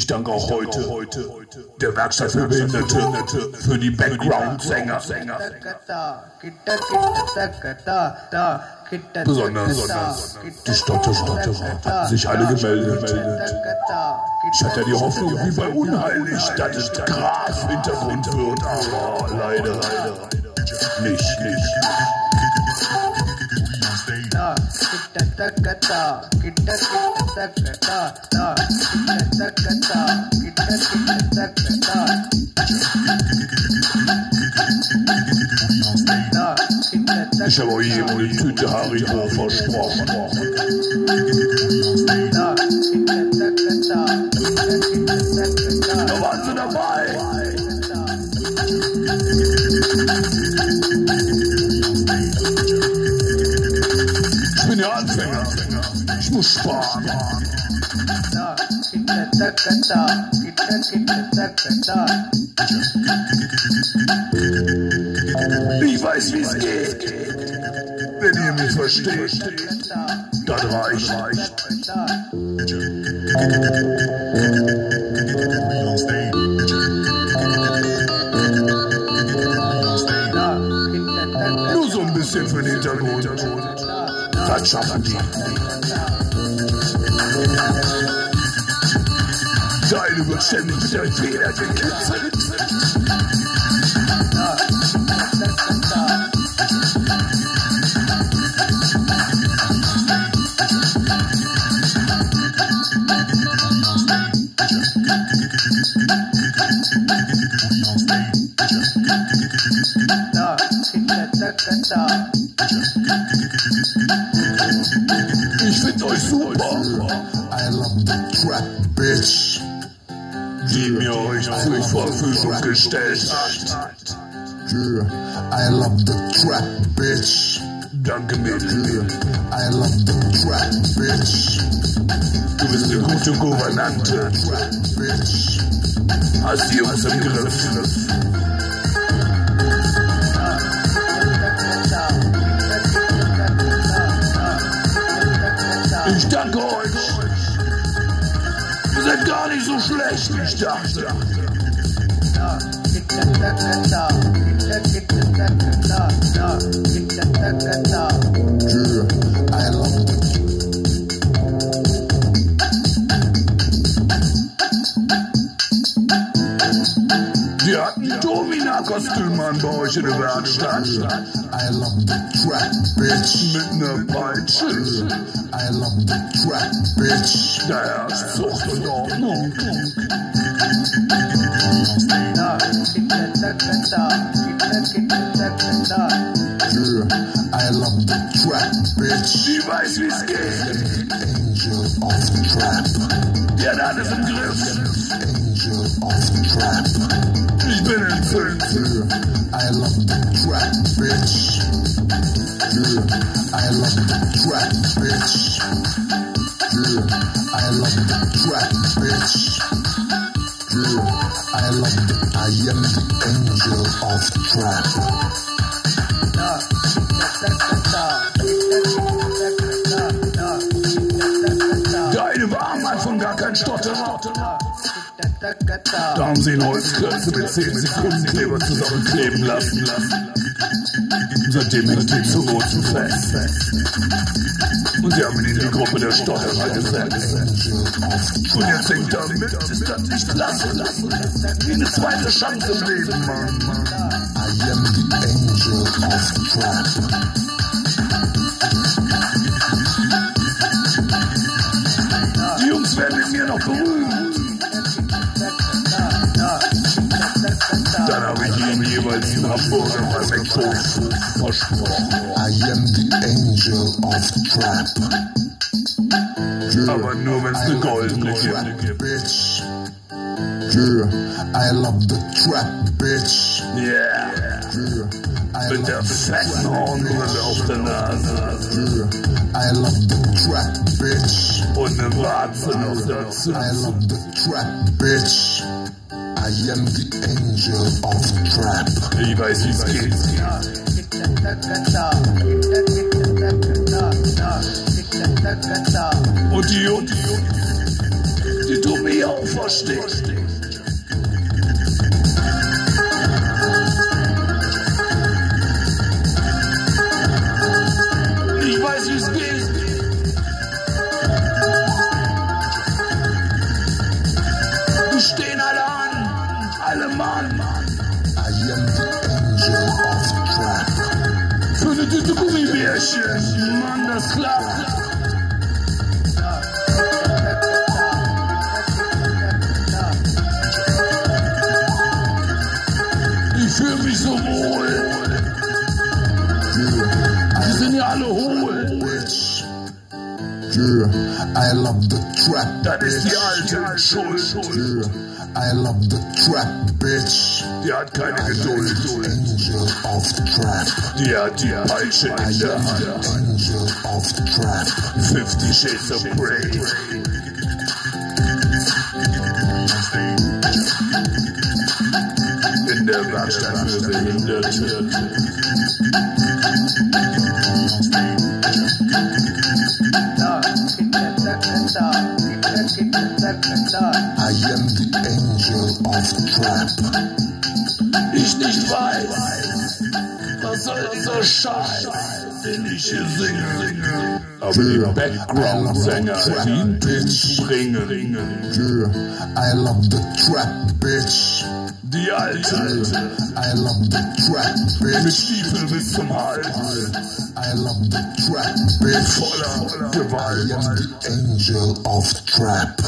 Ich danke auch heute der Werkstatt für Behinderte, für die Background-Sänger. Besonders die Stotterer hatten sich alle gemeldet. Ich hatte die Hoffnung, wie bei Unheilig, dass es Graf Hintergrund wird, aber leider nicht, nicht. Ich habe euch eben eine Tüte Haribo versprochen. Ich weiß, wie es geht. Wenn ihr mich versteht, dann reicht. Für den Hintergrund. Das schaffen die. Deine wird ständig mit Ich find euch super. I love the trap, bitch. Die mir euch zur Verfügung gestellt hat. Yeah, I love the trap, bitch. Danke, Mädel. I love the trap, bitch. Du bist eine gute Gouvernante. Bitch. Hast die Jungs im Griff. Ich danke euch. Ihr seid gar nicht so schlecht, wie ich dachte. Hatten Domina-Kostüme an bei euch in der. I love the trap, bitch. Mit ner Peitsche. I love the trap, bitch. Da herrscht Zucht und Ordnung. I love the trap, bitch. Die weiß, wie's geht. Angel of the trap. Die hat alles im Griff. Angel of the trap. Ich bin entzündet. I love the trap, bitch. I am the angel of trap. Deine Warm hat von gar kein Stotterer. Da haben sie einen Holzklötze mit 10 Sekunden Kleber zusammenkleben lassen. Seitdem hängt die zu roten fest. Und sie haben ihn in die Gruppe der Stotterer gesetzt. Und jetzt hängt er mit, ist das nicht lassen. Wie eine zweite Chance im Leben, Mann. I am the angel of the trap. Die Jungs werden mit mir noch berühmt. Dann habe ich ihnen jeweils einen Hamburger bei McDonald's versprochen. I am the angel of the trap. Yeah, Aber nur wenn es eine goldene trap, gibt. bitch. Yeah, I love the trap, bitch. Yeah. Yeah, I Mit love der the fetten trap, Hornbrille auf der Nase Yeah, I love the trap, bitch. und eine Warze noch dazu. I love the trap, bitch. I am the angel of trap. Ich weiß, wie es geht. Und die Jungs, die du mich auch verstehst. Ich weiß, wie es geht. Die stehen alle an. Alle Mann, Mann. I am the angel of trap. Für eine Gummibärchen. Mann, das klappt. I love the trap. Die bitch. alte Schuld. I love the trap, bitch. Die hat keine I Geduld. the angel of trap. Die hat die Peitsche in der Hand. the angel of trap. Fifty Shades of Grey. In der Werkstatt für Behinderte. I am the angel of trap. Ich nicht weiß, was soll dieser Scheiß, den ich hier singe. Aber die Background-Sänger hinzubringen. Yeah, I love the trap, bitch. Die alte, I love the trap, mit bitch. Stiefel bis zum Hals. I love the trap, bitch. Voller I Gewalt. am the angel of trap.